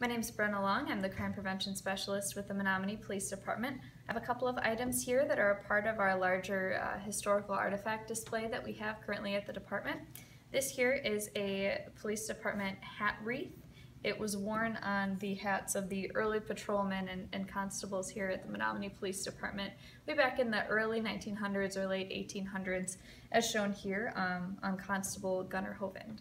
My name is Brenna Long. I'm the Crime Prevention Specialist with the Menomonie Police Department. I have a couple of items here that are a part of our larger uh, historical artifact display that we have currently at the department. This here is a police department hat wreath. It was worn on the hats of the early patrolmen and, and constables here at the Menomonie Police Department way back in the early 1900s or late 1800s, as shown here um, on Constable Gunnar Hovind.